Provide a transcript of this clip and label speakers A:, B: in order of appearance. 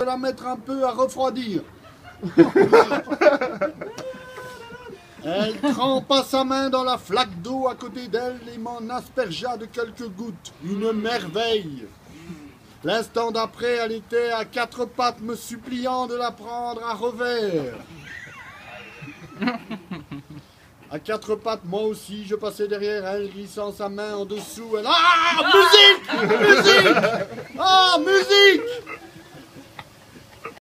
A: de la mettre un peu à refroidir. Elle trempa sa main dans la flaque d'eau à côté d'elle et m'en aspergea de quelques gouttes. Une merveille. L'instant d'après, elle était à quatre pattes me suppliant de la prendre à revers. À quatre pattes, moi aussi, je passais derrière elle, glissant sa main en dessous. Elle... Ah